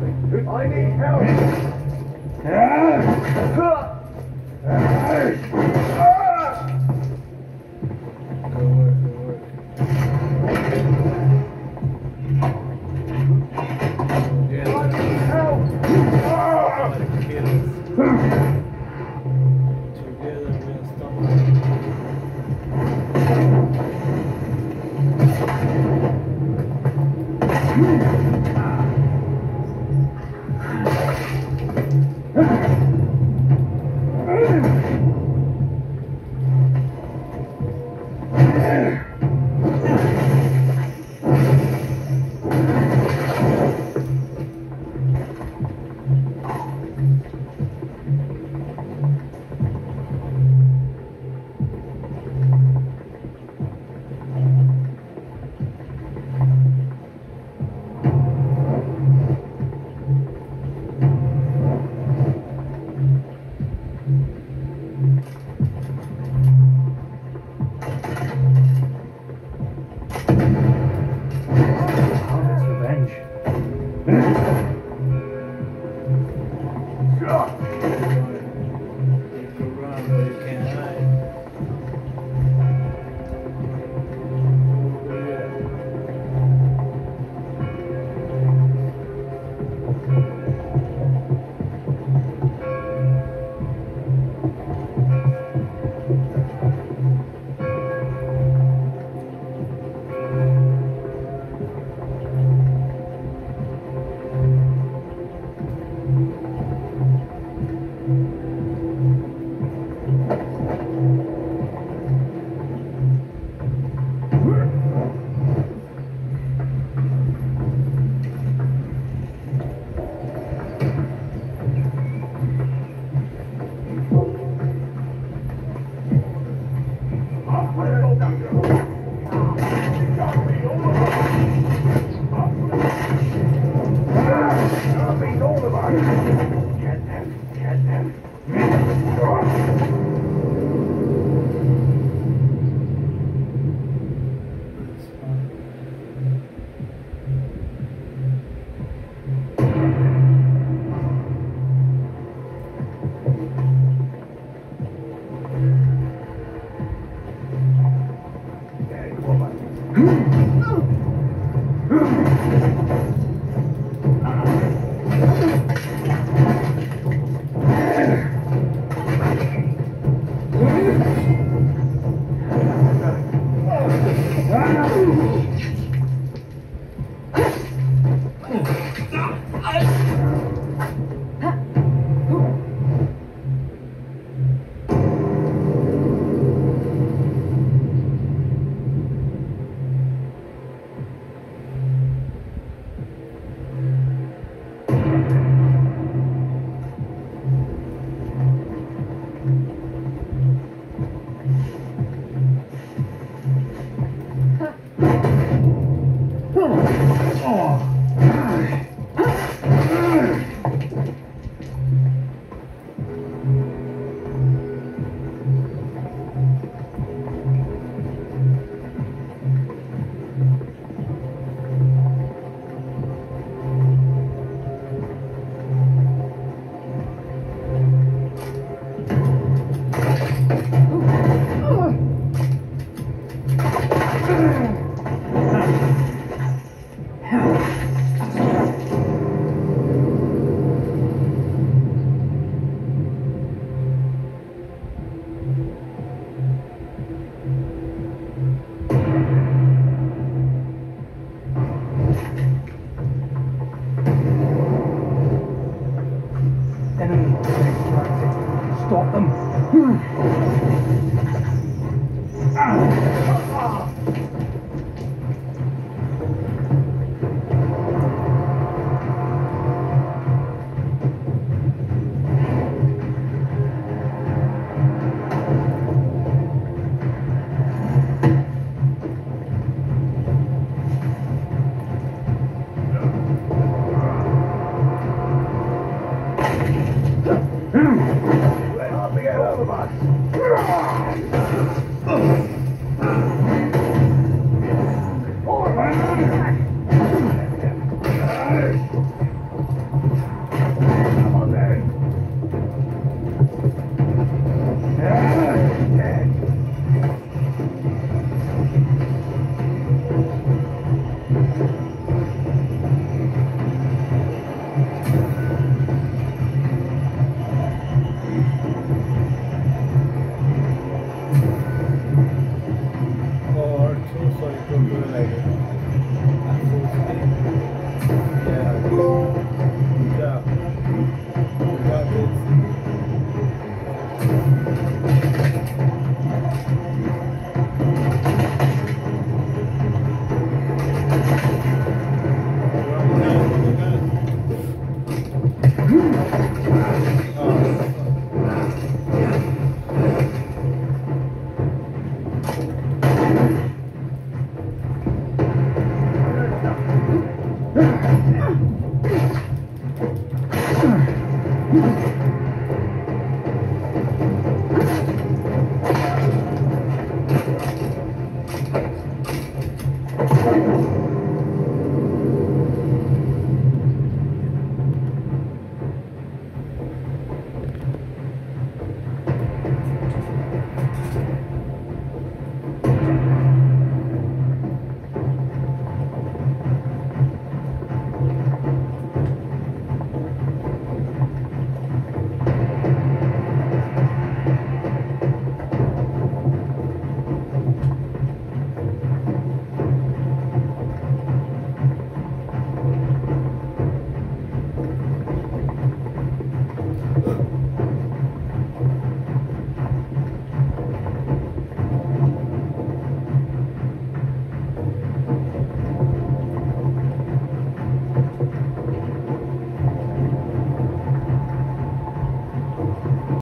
I need help. Come on! Tiger.